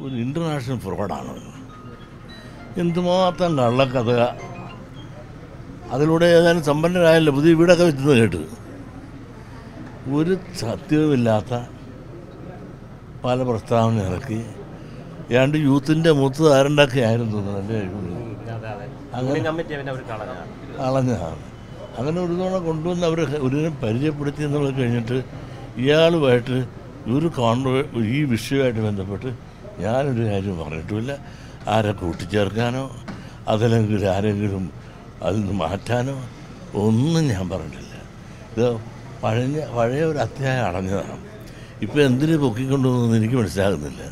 ഒരു ഇന്റർനാഷണൽ ഫ്രോഡാണ്. എന്തുമാത്രം കള്ളക്കഥ. അതിലൂടെ ഏതായാലും സമ്പന്നരായല്ലോ പുതിയ വീടൊക്കെ വെച്ചെന്ന് കേട്ട്. ഒരു സത്യവുമില്ലാത്ത പല പ്രസ്താവന ഇറക്കി. ഏതാണ്ട് യൂത്തിന്റെ മൂത്ത് ആരുണ്ടാക്കി ആയിരുന്നു എന്റെ കളഞ്ഞതാണ്. അങ്ങനെ ഒരു തവണ കൊണ്ടുവന്ന് അവർ ഒരു പരിചയപ്പെടുത്തി എന്നുള്ളത് കഴിഞ്ഞിട്ട് ഇയാളുമായിട്ട് ഒരു കോൺവേ ഈ വിഷയമായിട്ട് ബന്ധപ്പെട്ട് ഞാനൊരു കാര്യം പറഞ്ഞിട്ടുമില്ല. ആരെ കൂട്ടിച്ചേർക്കാനോ അതല്ലെങ്കിൽ ആരെങ്കിലും അതിൽ നിന്ന് മാറ്റാനോ ഒന്നും ഞാൻ പറഞ്ഞിട്ടില്ല. ഇത് പഴഞ്ഞ പഴയ ഒരു അധ്യായം അടഞ്ഞതാണ്. ഇപ്പോൾ എന്തിനു പൊക്കിക്കൊണ്ടുവന്നെന്ന് എനിക്ക് മനസ്സിലാകുന്നില്ല.